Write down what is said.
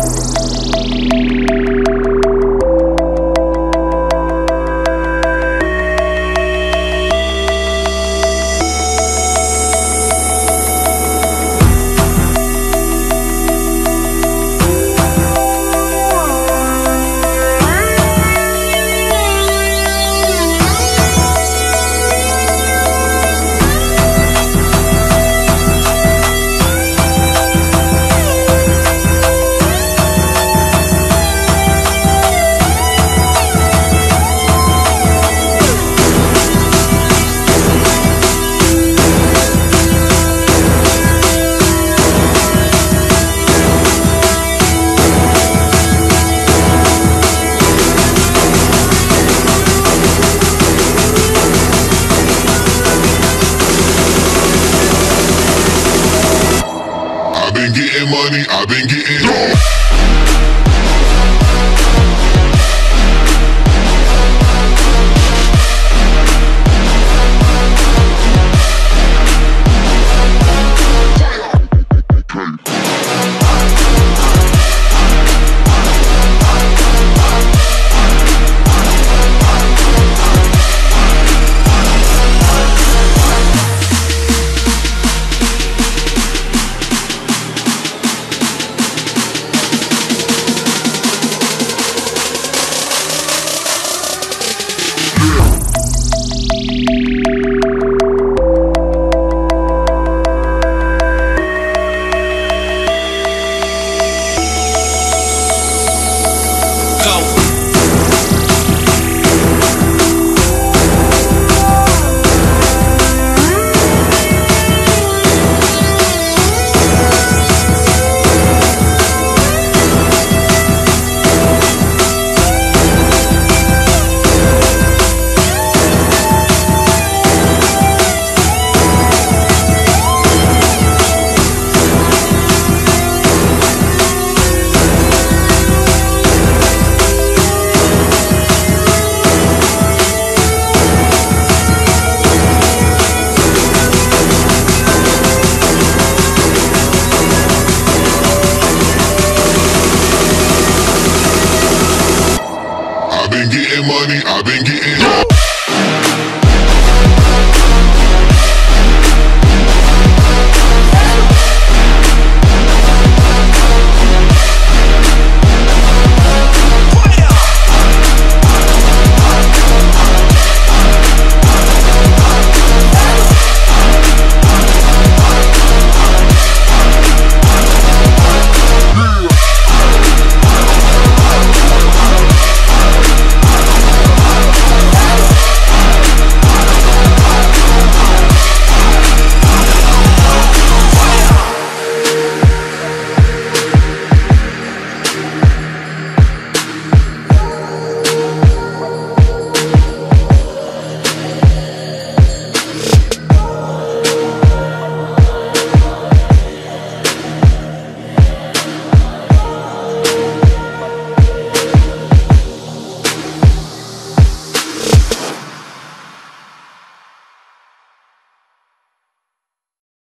I've been getting money, I've been getting dough. Been getting money, I've been getting.